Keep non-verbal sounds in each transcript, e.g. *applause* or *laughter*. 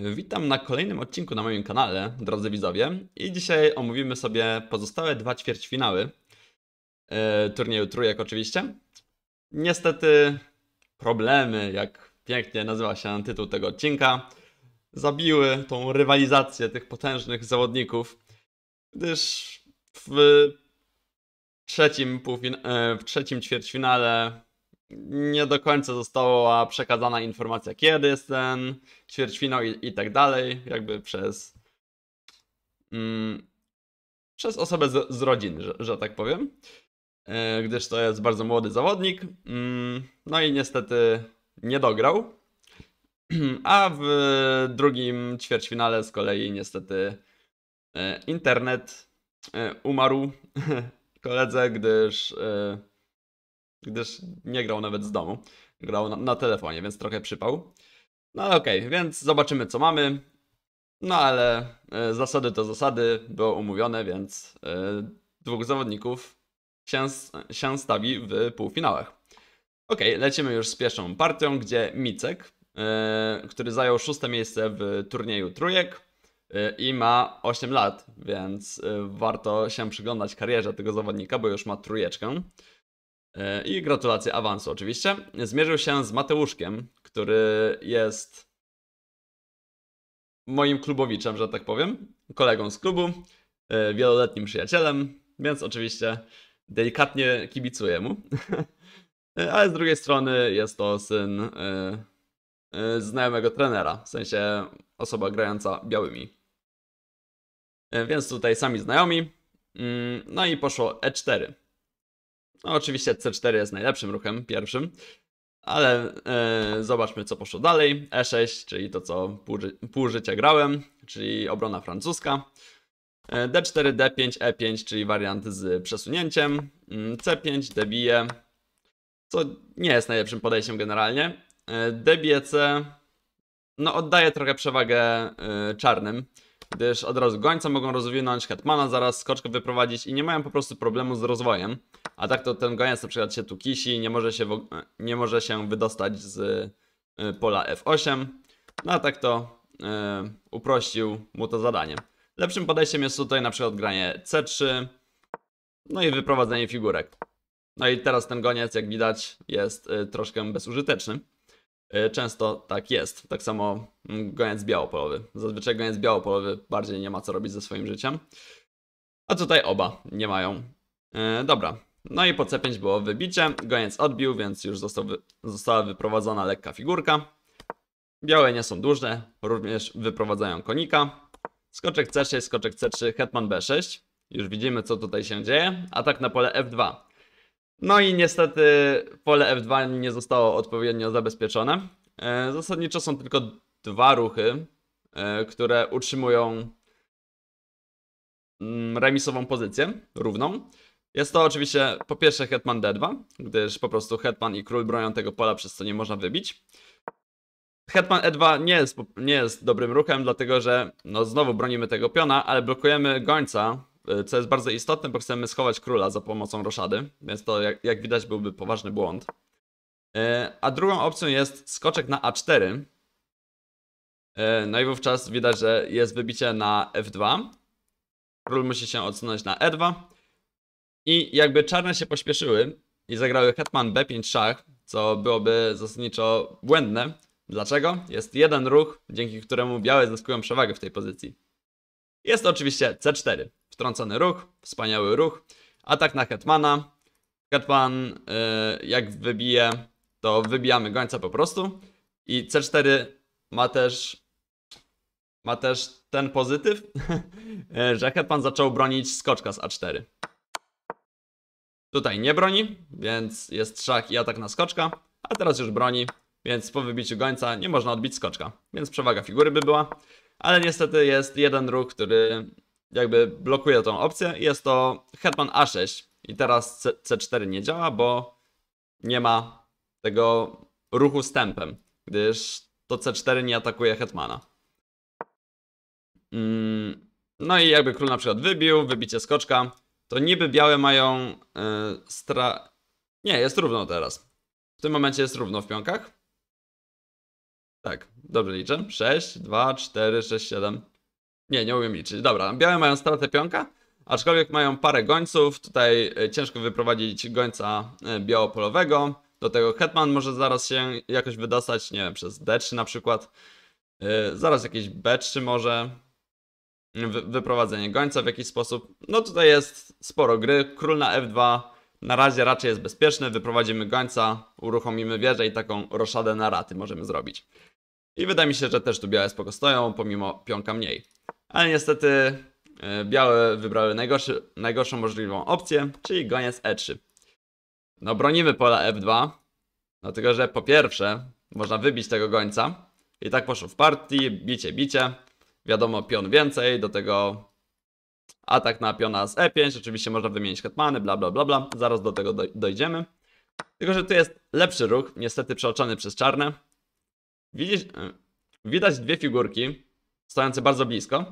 Witam na kolejnym odcinku na moim kanale, drodzy widzowie. I dzisiaj omówimy sobie pozostałe dwa ćwierćfinały e, turnieju trójek oczywiście. Niestety problemy, jak pięknie nazywa się tytuł tego odcinka, zabiły tą rywalizację tych potężnych zawodników, gdyż w trzecim, półfin- e, w trzecim ćwierćfinale nie do końca została przekazana informacja, kiedy jest ten ćwierćfinał i, i tak dalej, jakby przez mm, przez osobę z, z rodziny, że, że tak powiem, e, gdyż to jest bardzo młody zawodnik, mm, no i niestety nie dograł, *clears throat* a w drugim ćwierćfinale z kolei niestety e, internet e, umarł *laughs* koledze, gdyż gdyż nie grał nawet z domu. Grał na, na telefonie, więc trochę przypał. No okej, więc zobaczymy co mamy. No ale e, zasady to zasady, było umówione, więc e, dwóch zawodników się, się stawi w półfinałach. Okej, lecimy już z pierwszą partią, gdzie Micek, e, który zajął szóste miejsce w turnieju trójek i ma 8 lat, więc warto się przyglądać karierze tego zawodnika, bo już ma trójeczkę. E, I gratulacje awansu oczywiście. Zmierzył się z Mateuszkiem, który jest moim klubowiczem, że tak powiem, kolegą z klubu, e, wieloletnim przyjacielem, więc oczywiście delikatnie kibicuję mu. *laughs* E, Ale z drugiej strony jest to syn znajomego trenera, w sensie osoba grająca białymi. Więc tutaj sami znajomi. Mm, No i poszło E4. No, oczywiście C4 jest najlepszym ruchem, pierwszym. Ale e, zobaczmy, co poszło dalej. E6, czyli to, co pół, ży- pół życia grałem, czyli obrona francuska. E, D4, D5, E5, czyli wariant z przesunięciem. Mm, C5, D bije, co nie jest najlepszym podejściem generalnie. E, C, no oddaje trochę przewagę e, czarnym, gdyż od razu gońca mogą rozwinąć, hetmana zaraz skoczkę wyprowadzić i nie mają po prostu problemu z rozwojem. A tak to ten goniec na przykład się tu kisi, nie może się, og- nie może się wydostać z y, pola F8. No a tak to y, uprościł mu to zadanie. Lepszym podejściem jest tutaj na przykład granie C3, no i wyprowadzenie figurek. No i teraz ten goniec, jak widać, jest troszkę bezużyteczny. Y, Często tak jest. Tak samo mm, goniec białopolowy. Zazwyczaj goniec białopolowy bardziej nie ma co robić ze swoim życiem. A tutaj oba nie mają. E, dobra. No i po C5 było wybicie. Goniec odbił, więc już został wy została wyprowadzona lekka figurka. Białe nie są duże, również wyprowadzają konika. Skoczek C6, skoczek C3, hetman B6. Już widzimy, co tutaj się dzieje. Atak na pole F2. No i niestety pole F2 nie zostało odpowiednio zabezpieczone. E, zasadniczo są tylko dwa ruchy, e, które utrzymują mm, remisową pozycję, równą. Jest to oczywiście po pierwsze hetman d2, gdyż po prostu hetman i król bronią tego pola, przez co nie można wybić. Hetman e2 nie jest, nie jest dobrym ruchem, dlatego że no znowu bronimy tego piona, ale blokujemy gońca, co jest bardzo istotne, bo chcemy schować króla za pomocą roszady, więc to jak, jak widać byłby poważny błąd. Y, A drugą opcją jest skoczek na a4. Y, No i wówczas widać, że jest wybicie na f2. Król musi się odsunąć na e2. I jakby czarne się pośpieszyły i zagrały hetman b5 szach, co byłoby zasadniczo błędne. Dlaczego? Jest jeden ruch, dzięki któremu białe zyskują przewagę w tej pozycji. Jest to oczywiście c4. Wtrącony ruch, wspaniały ruch. Atak na hetmana. Hetman yy, jak wybije, to wybijamy gońca po prostu. I c4 ma też ma też ten pozytyw, *laughs* że hetman zaczął bronić skoczka z a4. Tutaj nie broni, więc jest szach i atak na skoczka, a teraz już broni, więc po wybiciu gońca nie można odbić skoczka, więc przewaga figury by była, ale niestety jest jeden ruch, który jakby blokuje tą opcję jest to hetman a6 i teraz C- c4 nie działa, bo nie ma tego ruchu z tempem, gdyż to c4 nie atakuje hetmana. Mm, No i jakby król na przykład wybił, wybicie skoczka, to niby białe mają y, stra... Nie, jest równo teraz. W tym momencie jest równo w pionkach. Tak, dobrze liczę. 6, 2, 4, 6, 7. Nie, nie umiem liczyć. Dobra, białe mają stratę pionka, aczkolwiek mają parę gońców. Tutaj e, ciężko wyprowadzić gońca e, białopolowego. Do tego hetman może zaraz się jakoś wydostać, nie wiem, przez D3 na przykład. E, Zaraz jakieś B3 może. Wy wyprowadzenie gońca w jakiś sposób. No tutaj jest sporo gry. Król na F2 na razie raczej jest bezpieczny. Wyprowadzimy gońca, uruchomimy wieżę i taką roszadę na raty możemy zrobić. I wydaje mi się, że też tu białe spoko stoją, pomimo pionka mniej. Ale niestety e, białe wybrały najgorszą możliwą opcję, czyli goniec E3. No bronimy pola F2, dlatego że po pierwsze można wybić tego gońca. I tak poszło w partii, bicie, bicie. Wiadomo, pion więcej, do tego atak na piona z E5, oczywiście można wymienić hetmany, bla bla bla bla, zaraz do tego doj- dojdziemy. Tylko, że tu jest lepszy ruch, niestety przeoczony przez czarne. Widzisz, y, widać dwie figurki stojące bardzo blisko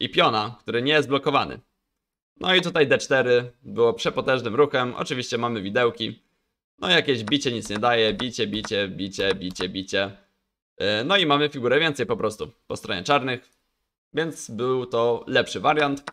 i piona, który nie jest blokowany. No i tutaj D4 było przepotężnym ruchem, oczywiście mamy widełki. No jakieś bicie nic nie daje, bicie, bicie, bicie, bicie, bicie. Yy, No i mamy figurę więcej po prostu po stronie czarnych, więc był to lepszy wariant.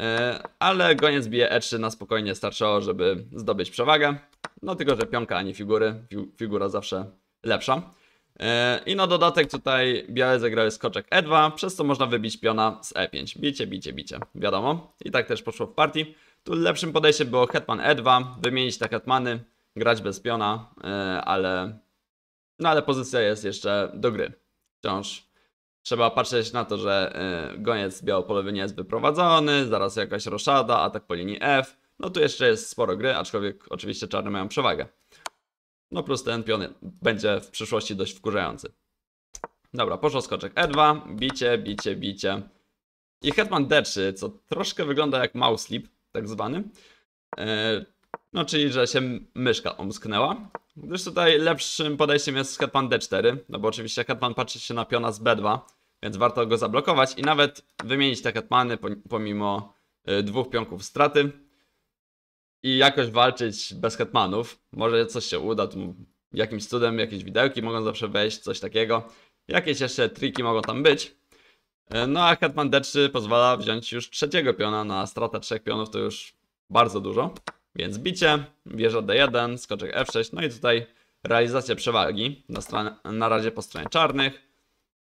E, ale goniec bije E3 na spokojnie starczało, żeby zdobyć przewagę. No tylko, że pionka, a nie figury. Fi- Figura zawsze lepsza. E, I na dodatek tutaj białe zagrały skoczek E2, przez co można wybić piona z E5. Bicie, bicie, bicie. Wiadomo. I tak też poszło w partii. Tu lepszym podejściem było hetman E2, wymienić te hetmany, grać bez piona, e, ale... No ale pozycja jest jeszcze do gry. Wciąż Trzeba patrzeć na to, że y, goniec białopolowy nie jest wyprowadzony, zaraz jakaś roszada, atak po linii F. No tu jeszcze jest sporo gry, aczkolwiek oczywiście czarne mają przewagę. No plus ten pion będzie w przyszłości dość wkurzający. Dobra, poszło skoczek E2, bicie, bicie, bicie. I hetman D3, co troszkę wygląda jak mouse slip, tak zwany. E, no czyli, że się myszka omsknęła. Gdyż tutaj lepszym podejściem jest hetman D4, no bo oczywiście hetman patrzy się na piona z B2, więc warto go zablokować i nawet wymienić te hetmany po- pomimo y, dwóch pionków straty i jakoś walczyć bez hetmanów. Może coś się uda, tu jakimś cudem jakieś widełki mogą zawsze wejść, coś takiego. Jakieś jeszcze triki mogą tam być. Y, No a hetman D3 pozwala wziąć już trzeciego piona na stratę trzech pionów, to już bardzo dużo. Więc bicie, wieża D1, skoczek F6, no i tutaj realizacja przewagi na, stronę, na razie po stronie czarnych.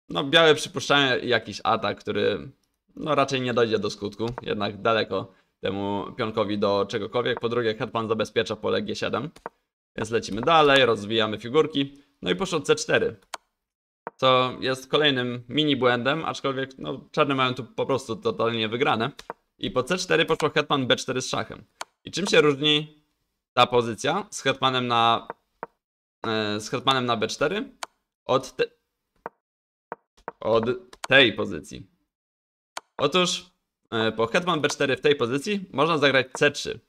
No białe przypuszczają jakiś atak, który no raczej nie dojdzie do skutku, jednak daleko temu pionkowi do czegokolwiek. Po drugie hetman zabezpiecza pole G7, więc lecimy dalej, rozwijamy figurki. No i poszło C4, co jest kolejnym mini błędem, aczkolwiek no, czarne mają tu po prostu totalnie wygrane. I po C4 poszło hetman B4 z szachem. I czym się różni ta pozycja z hetmanem na e, z hetmanem na B4 od, te, od tej pozycji? Otóż po hetman B4 w tej pozycji można zagrać C3.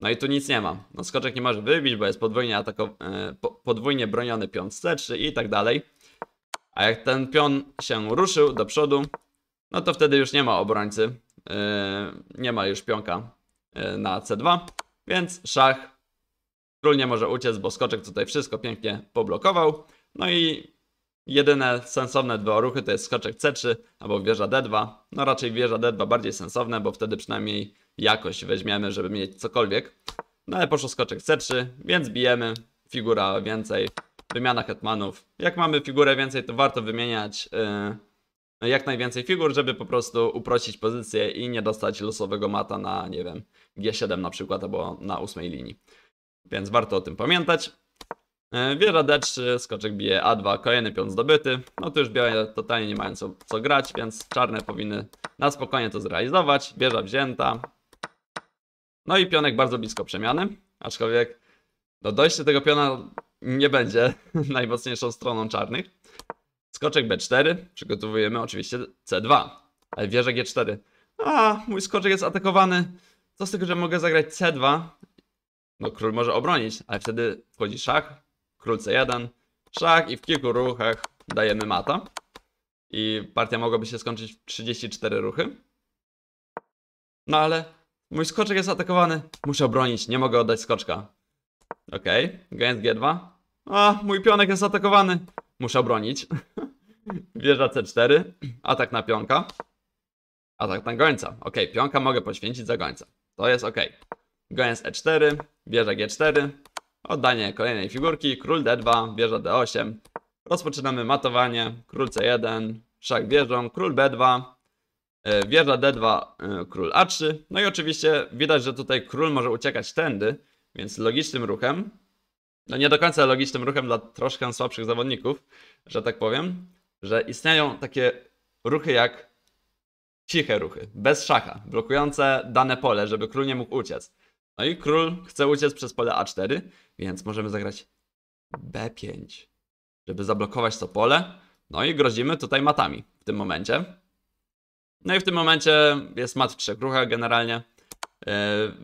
No i tu nic nie ma. No skoczek nie może wybić, bo jest podwójnie, atako- e, po, podwójnie broniony pion z C3 i tak dalej. A jak ten pion się ruszył do przodu, no to wtedy już nie ma obrońcy. E, nie ma już pionka e, na C2, więc szach. Król nie może uciec, bo skoczek tutaj wszystko pięknie poblokował. No i jedyne sensowne dwa ruchy to jest skoczek C3 albo wieża D2. No raczej wieża D2 bardziej sensowne, bo wtedy przynajmniej jakość weźmiemy, żeby mieć cokolwiek. No ale poszło skoczek C3, więc bijemy. Figura więcej, wymiana hetmanów. Jak mamy figurę więcej, to warto wymieniać yy, jak najwięcej figur, żeby po prostu uprościć pozycję i nie dostać losowego mata na, nie wiem, G7 na przykład, albo na ósmej linii. Więc warto o tym pamiętać. E, Wieża D3, skoczek bije A2, kolejny pion zdobyty. No to już białe totalnie nie mają co, co grać, więc czarne powinny na spokojnie to zrealizować. Wieża wzięta. No i pionek bardzo blisko przemiany, aczkolwiek no dojście tego piona nie będzie *laughs* najmocniejszą stroną czarnych. Skoczek B4, przygotowujemy oczywiście C2, ale wieża G4. A, mój skoczek jest atakowany. Co z tego, że mogę zagrać C2? No król może obronić, ale wtedy wchodzi szach, król C1, szach i w kilku ruchach dajemy mata. I partia mogłaby się skończyć w 34 ruchy. No ale mój skoczek jest atakowany. Muszę obronić, nie mogę oddać skoczka. Okej, okay. goniec G2. A, mój pionek jest atakowany. muszę obronić. *laughs* Wieża C4, atak na pionka, atak na gońca. Ok, pionka mogę poświęcić za gońca. To jest ok. Goniec E4, wieża G4, oddanie kolejnej figurki, król D2, wieża D8. Rozpoczynamy matowanie, król C1, szach wieżą, król B2, e, wieża D2, e, król A3. No i oczywiście widać, że tutaj król może uciekać tędy, więc logicznym ruchem, no nie do końca logicznym ruchem dla troszkę słabszych zawodników, że tak powiem, że istnieją takie ruchy jak ciche ruchy, bez szacha, blokujące dane pole, żeby król nie mógł uciec. No i król chce uciec przez pole A4, więc możemy zagrać B5, żeby zablokować to pole. No i grozimy tutaj matami w tym momencie. No i w tym momencie jest mat w trzech ruchach generalnie. Yy,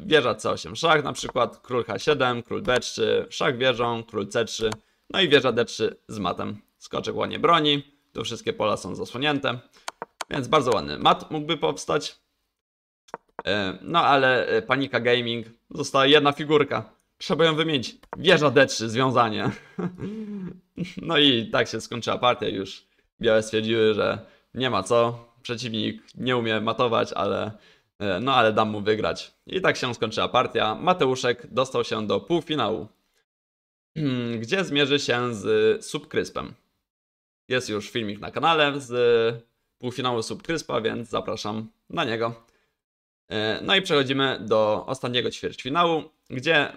Wieża C8 szach na przykład, król H7, król B3, szach wieżą, król C3, no i wieża D3 z matem. Skoczek ładnie broni, tu wszystkie pola są zasłonięte, więc bardzo ładny mat mógłby powstać. E, No ale e, Panika Gaming została jedna figurka. Trzeba ją wymienić. Wieża D3, związanie. No i tak się skończyła partia. Już białe stwierdziły, że nie ma co. Przeciwnik nie umie matować, ale e, no ale dam mu wygrać. I tak się skończyła partia. Mateuszek dostał się do półfinału, *clears throat* gdzie zmierzy się z Subkryspem. Jest już filmik na kanale z półfinału Subkryspa, więc zapraszam na niego. E, No i przechodzimy do ostatniego ćwierćfinału, gdzie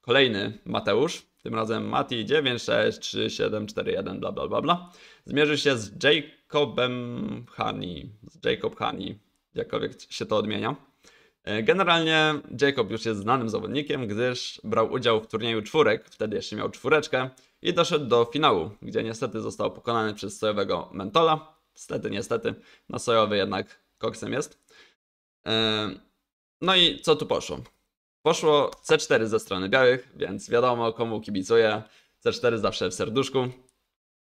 kolejny Mateusz, tym razem Mati 96371 bla bla bla bla, zmierzy się z Jacobem Hani, z Jacob Hani, jakkolwiek się to odmienia. E, Generalnie Jacob już jest znanym zawodnikiem, gdyż brał udział w turnieju czwórek, wtedy jeszcze miał czwóreczkę i doszedł do finału, gdzie niestety został pokonany przez sojowego Mentola. Niestety, niestety, no sojowy jednak koksem jest. No i co tu poszło? Poszło C4 ze strony białych, więc wiadomo komu kibicuję. C4 zawsze w serduszku.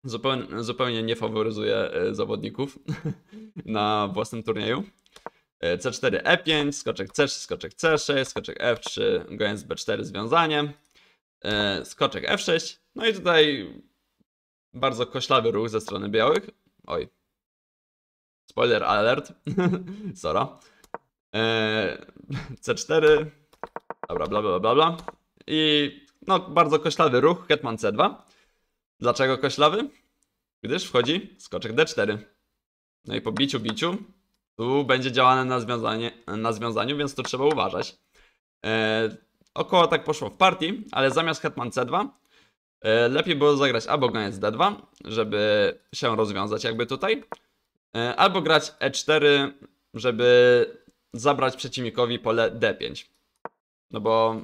Zupełnie, zupełnie nie faworyzuję e, zawodników *laughs* na własnym turnieju. E, C4 E5, skoczek C3, skoczek C6, skoczek F3, goniec B4 związanie, e, skoczek F6. No i tutaj bardzo koślawy ruch ze strony białych. Oj. Spoiler alert. *laughs* Sora. E, C4. Dobra, bla, bla, bla, bla. I no, bardzo koślawy ruch, hetman C2. Dlaczego koślawy? Gdyż wchodzi skoczek D4. No i po biciu, biciu, tu będzie działane na, związanie, na związaniu, więc tu trzeba uważać. E, około tak poszło w partii, ale zamiast hetman C2 e, lepiej było zagrać albo goniec D2, żeby się rozwiązać jakby tutaj, e, albo grać E4, żeby zabrać przeciwnikowi pole D5. No bo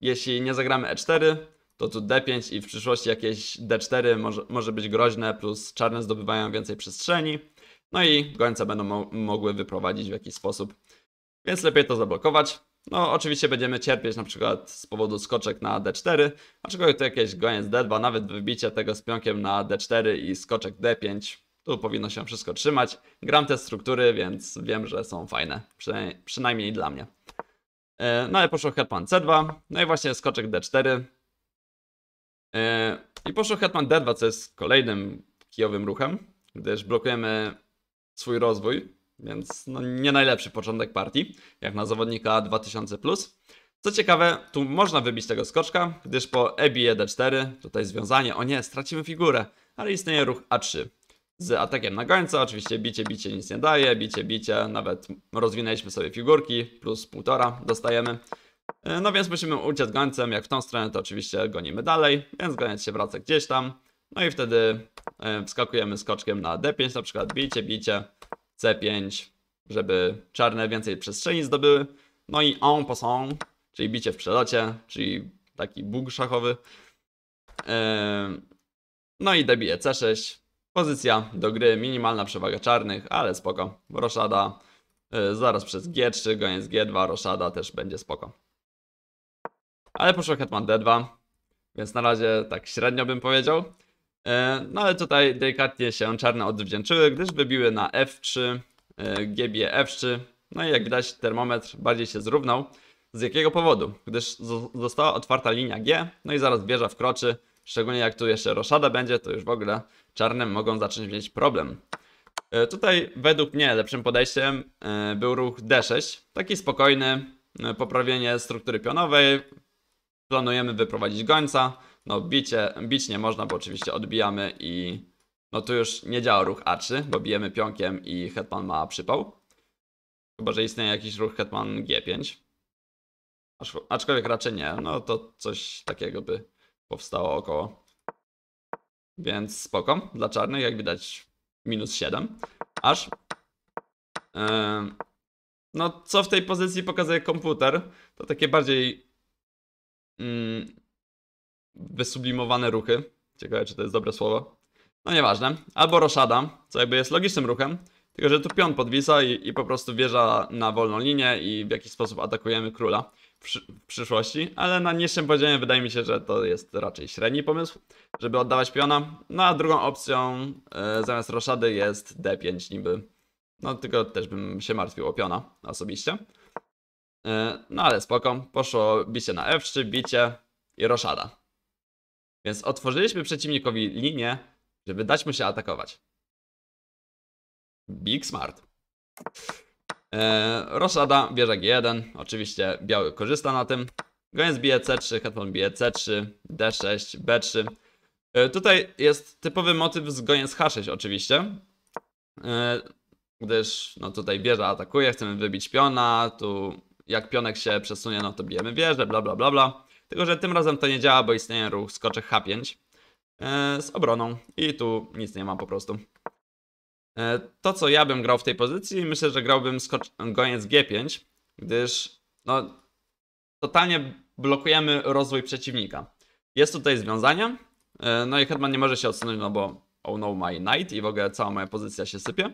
jeśli nie zagramy E4, to tu D5 i w przyszłości jakieś D4 może, może być groźne, plus czarne zdobywają więcej przestrzeni. No i gońce będą mo mogły wyprowadzić w jakiś sposób. Więc lepiej to zablokować. No oczywiście będziemy cierpieć na przykład z powodu skoczek na D4, aczkolwiek to jakieś goniec D2, nawet wybicie tego z pionkiem na D4 i skoczek D5. Tu powinno się wszystko trzymać. Gram te struktury, więc wiem, że są fajne. Przynajmniej, przynajmniej dla mnie. E, No ale poszło hetman C2. No i właśnie skoczek D4. E, I poszło hetman D2, co jest kolejnym kijowym ruchem, gdyż blokujemy swój rozwój, więc no nie najlepszy początek partii, jak na zawodnika 2000+. Co ciekawe, tu można wybić tego skoczka, gdyż po e bije d4, tutaj związanie, o nie, stracimy figurę, ale istnieje ruch a3. Z atakiem na gońca, oczywiście bicie, bicie nic nie daje, bicie, bicie, nawet rozwinęliśmy sobie figurki, plus półtora dostajemy. E, No więc musimy uciec gońcem, jak w tą stronę to oczywiście gonimy dalej, więc goniec się wraca gdzieś tam. No i wtedy e, wskakujemy skoczkiem na D5, na przykład bicie, bicie, C5, żeby czarne więcej przestrzeni zdobyły. No i en passant, czyli bicie w przelocie, czyli taki bóg szachowy. E, No i debije C6. Pozycja do gry, minimalna przewaga czarnych, ale spoko. Roszada e, zaraz przez G3, goniec G2, roszada też będzie spoko. Ale poszło hetman D2, więc na razie tak średnio bym powiedział. E, No ale tutaj delikatnie się czarne odwdzięczyły, gdyż wybiły na F3, e, GB F3. No i jak widać termometr bardziej się zrównał. Z jakiego powodu? Gdyż zo- została otwarta linia G, no i zaraz wieża wkroczy, Szczególnie jak tu jeszcze roszada będzie, to już w ogóle czarne mogą zacząć mieć problem. E, Tutaj według mnie lepszym podejściem e, był ruch D6. Taki spokojny, e, poprawienie struktury pionowej. Planujemy wyprowadzić gońca. No bicie, bić nie można, bo oczywiście odbijamy i no tu już nie działa ruch A3, bo bijemy pionkiem i hetman ma przypał. Chyba, że istnieje jakiś ruch hetman G5. Acz- Aczkolwiek raczej nie, no to coś takiego by powstało około. Więc spoko. Dla czarnych, jak widać, minus 7. Aż. No, co w tej pozycji pokazuje komputer, to takie bardziej mm, wysublimowane ruchy. Ciekawe, czy to jest dobre słowo. No nieważne. Albo roszada, co jakby jest logicznym ruchem, tylko że tu pion podwisa i, i po prostu wjeżdża na wolną linię i w jakiś sposób atakujemy króla w, przy, w przyszłości, ale na niższym poziomie wydaje mi się, że to jest raczej średni pomysł, żeby oddawać piona. No a drugą opcją e, zamiast roszady jest D5 niby. No tylko też bym się martwił o piona osobiście. E, no ale spoko, poszło bicie na F3, bicie i roszada. Więc otworzyliśmy przeciwnikowi linię, żeby dać mu się atakować. Big smart. Eee, roszada, wieża G1. Oczywiście biały korzysta na tym. Goniec bije C3, hetman bije C3, D6, B3. E, tutaj jest typowy motyw z goniec H6 oczywiście. E, gdyż no tutaj wieża atakuje, chcemy wybić piona, tu jak pionek się przesunie, no to bijemy wieżę, bla bla bla bla. Tylko, że tym razem to nie działa, bo istnieje ruch skoczek H5 e, z obroną i tu nic nie ma po prostu. E, To, co ja bym grał w tej pozycji, myślę, że grałbym goniec G5, gdyż no, totalnie blokujemy rozwój przeciwnika. Jest tutaj związania, e, no i Hetman nie może się odsunąć, no bo oh no my knight i w ogóle cała moja pozycja się sypie.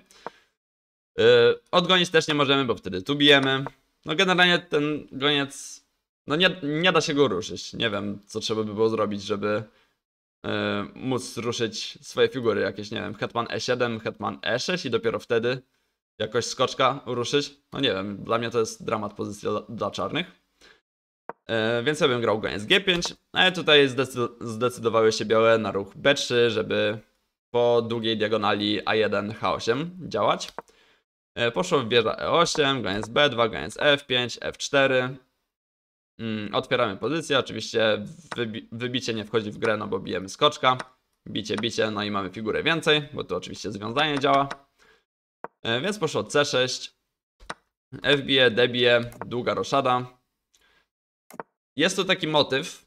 E, Odgonić też nie możemy, bo wtedy tu bijemy. No generalnie ten goniec, no nie, nie da się go ruszyć. Nie wiem, co trzeba by było zrobić, żeby móc ruszyć swoje figury jakieś, nie wiem, hetman E7, hetman E6 i dopiero wtedy jakoś skoczka ruszyć. No nie wiem, dla mnie to jest dramat pozycji dla, dla czarnych. E, więc ja bym grał goniec G5, ale tutaj zdecy- zdecydowały się białe na ruch B3, żeby po długiej diagonali A1, H8 działać. E, Poszło wieża E8, goniec B2, goniec F5, F4. Mm, Otwieramy pozycję, oczywiście wybi- wybicie nie wchodzi w grę, no bo bijemy skoczka. Bicie, bicie, no i mamy figurę więcej, bo tu oczywiście związanie działa. E, Więc poszło C6, F bije, D bije, długa roszada. Jest tu taki motyw,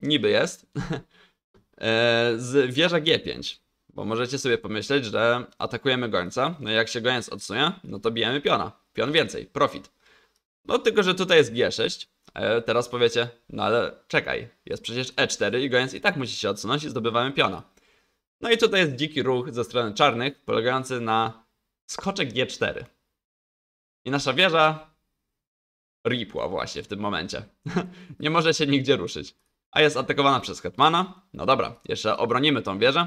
niby jest, *laughs* e, z wieża G5. Bo możecie sobie pomyśleć, że atakujemy gońca, no i jak się goniec odsunie, no to bijemy piona. Pion więcej, profit. No tylko, że tutaj jest G6. E, teraz powiecie, no ale czekaj, jest przecież E4 i goniec i tak musi się odsunąć i zdobywamy piona. No i tutaj jest dziki ruch ze strony czarnych, polegający na skoczek G4. I nasza wieża ripła właśnie w tym momencie. *laughs* Nie może się nigdzie ruszyć. A jest atakowana przez Hetmana. No dobra, jeszcze obronimy tą wieżę.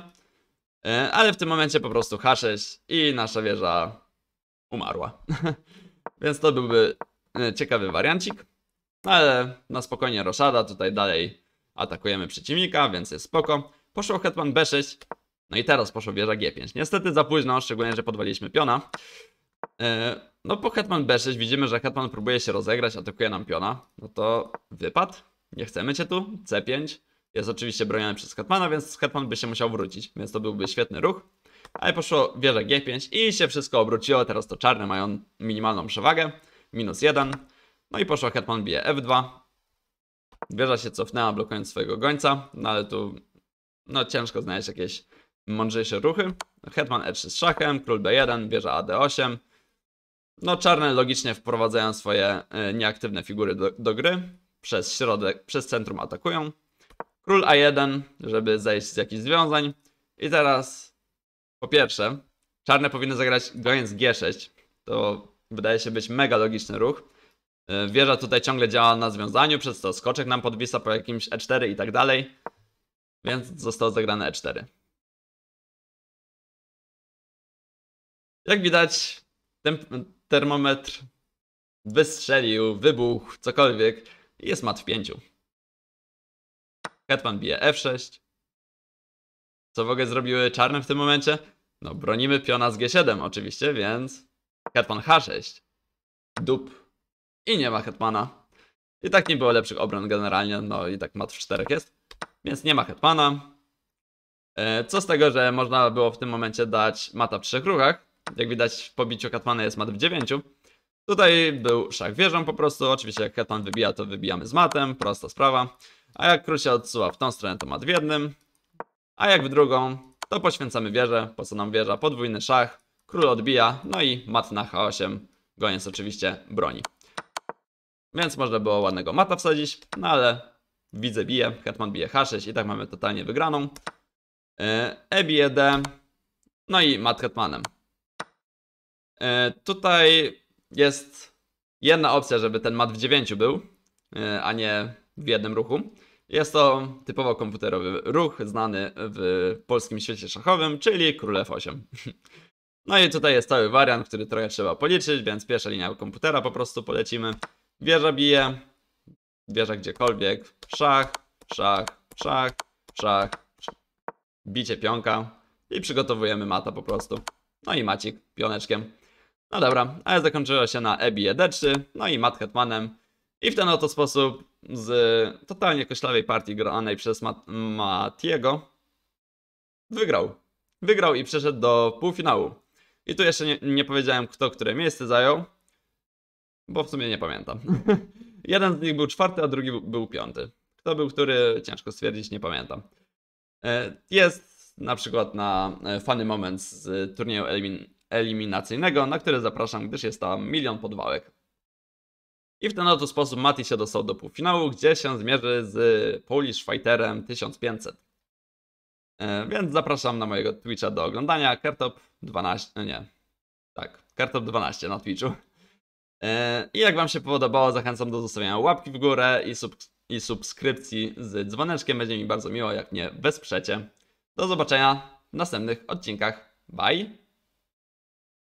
E, Ale w tym momencie po prostu H6 i nasza wieża umarła. *laughs* Więc to byłby e, ciekawy wariancik. Ale na spokojnie roszada, tutaj dalej atakujemy przeciwnika, więc jest spoko. Poszło hetman B6, no i teraz poszło wieża G5. Niestety za późno, szczególnie, że podwaliliśmy piona. E, No po hetman B6 widzimy, że hetman próbuje się rozegrać, atakuje nam piona. No to wypad, nie chcemy cię tu, C5. Jest oczywiście broniony przez hetmana, więc hetman by się musiał wrócić, więc to byłby świetny ruch. Ale poszło wieża G5 i się wszystko obróciło, teraz to czarne mają minimalną przewagę, minus 1. No i poszło hetman bije F2. Wieża się cofnęła, blokując swojego gońca, no ale tu no ciężko znaleźć jakieś mądrzejsze ruchy. Hetman E3 z szachem, król B1, wieża AD8. No czarne logicznie wprowadzają swoje e, nieaktywne figury do, do gry. Przez środek, przez centrum atakują. Król A1, żeby zejść z jakichś związań. I teraz po pierwsze, czarne powinny zagrać goniec G6. To wydaje się być mega logiczny ruch. E, Wieża tutaj ciągle działa na związaniu, przez to skoczek nam podwisa po jakimś E4 i tak dalej. Więc zostało zagrane E4. Jak widać, termometr wystrzelił, wybuchł, cokolwiek jest mat w pięciu. Hetman bije F6, Co w ogóle zrobiły czarne w tym momencie? No, bronimy piona z G7 oczywiście, więc hetman H6. Dup. I nie ma hetmana. I tak nie było lepszych obron generalnie, no i tak mat w czterech jest. Więc nie ma hetmana. E, Co z tego, że można było w tym momencie dać mata w trzech ruchach. Jak widać w pobiciu hetmana jest mat w dziewięciu. Tutaj był szach wieżą po prostu. Oczywiście jak hetman wybija, to wybijamy z matem. Prosta sprawa. A jak król się odsuwa w tą stronę, to mat w jednym. A jak w drugą, to poświęcamy wieżę. Po co nam wieża? Podwójny szach. Król odbija. No i mat na H8. Goniec oczywiście broni. Więc można było ładnego mata wsadzić. No ale widzę bije. Hetman bije H6 i tak mamy totalnie wygraną. E, E bije D. No i mat hetmanem. E, Tutaj jest jedna opcja, żeby ten mat w 9 był, e, a nie w jednym ruchu. Jest to typowo komputerowy ruch, znany w polskim świecie szachowym, czyli król F8. *laughs* No i tutaj jest cały wariant, który trochę trzeba policzyć, więc pierwsza linia komputera po prostu polecimy. Wieża bije, wieża gdziekolwiek, szach, szach, szach, szach, bicie pionka i przygotowujemy mata po prostu. No i macik pioneczkiem. No dobra, ale zakończyło się na e bije d3, no i mat hetmanem. I w ten oto sposób z totalnie koślawej partii granej przez Mat Matiego wygrał. Wygrał i przeszedł do półfinału. I tu jeszcze nie, nie powiedziałem, kto które miejsce zajął, bo w sumie nie pamiętam. *laughs* Jeden z nich był czwarty, a drugi był piąty. Kto był który, ciężko stwierdzić, nie pamiętam. E, Jest na przykład na e, Funny Moments z turnieju elimin eliminacyjnego, na który zapraszam, gdyż jest tam milion podwałek. I w ten oto sposób Mati się dostał do półfinału, gdzie się zmierzy z Polish Fighterem 1500. E, Więc zapraszam na mojego Twitcha do oglądania. Kartop 12, nie, tak, Kartop 12 na Twitchu. E, I jak Wam się podobało, zachęcam do zostawienia łapki w górę i, sub i subskrypcji z dzwoneczkiem. Będzie mi bardzo miło, jak mnie wesprzecie. Do zobaczenia w następnych odcinkach. Bye!